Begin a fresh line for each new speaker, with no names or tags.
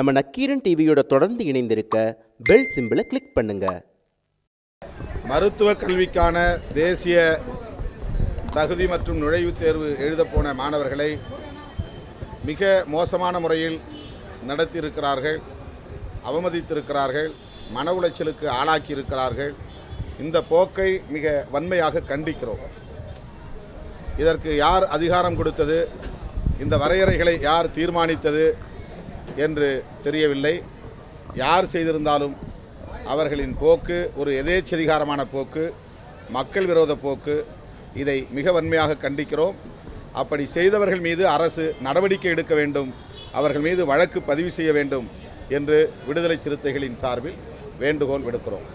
நம்ம நக்கீரன் டிவியோட தொடர்ந்து இணைந்திருக்க பெல் சிம்பிளை கிளிக் பண்ணுங்க.
மருத்துவ கல்விக்கான தேசிய தகுதி மற்றும் நுழைவுத் தேர்வு எழுதப்போன மாணவர்களை மிக மோசமான முறையில் நடத்தியிருக்கிறார்கள் அவமதித்திருக்கிறார்கள் மன உளைச்சலுக்கு ஆளாக்கியிருக்கிறார்கள். இந்த போக்கை மிக வன்மையாக கண்டிக்கிறோம். இதற்கு யார் அதிகாரம் கொடுத்தது? இந்த வரையறைகளை யார் தீர்மானித்தது? என்று தெரியவில்லை. யார் செய்திருந்தாலும் அவர்களின் போக்கு ஒரு எதேச்சதிகாரமான போக்கு மக்கள் விரோத போக்கு. இதை மிக வன்மையாக கண்டிக்கிறோம். அப்படி செய்தவர்கள் மீது அரசு நடவடிக்கை எடுக்க வேண்டும். அவர்கள் மீது வழக்கு பதிவு செய்ய வேண்டும் என்று விடுதலை சிறுத்தைகளின் சார்பில் வேண்டுகோள் விடுக்கிறோம்.